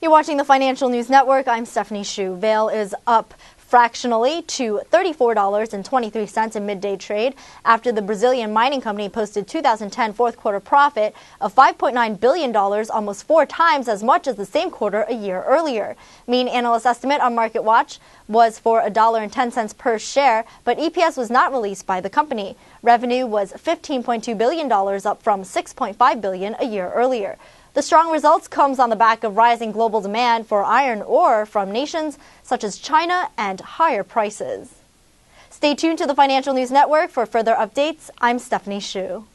You're watching the Financial News Network. I'm Stephanie Shu. Vale is up fractionally to $34.23 in midday trade after the Brazilian mining company posted 2010 fourth quarter profit of $5.9 billion, almost four times as much as the same quarter a year earlier. Mean analyst estimate on Market Watch was for $1.10 per share, but EPS was not released by the company. Revenue was $15.2 billion, up from 6.5 billion a year earlier. The strong results comes on the back of rising global demand for iron ore from nations such as China and higher prices. Stay tuned to the Financial News Network for further updates. I'm Stephanie Shu.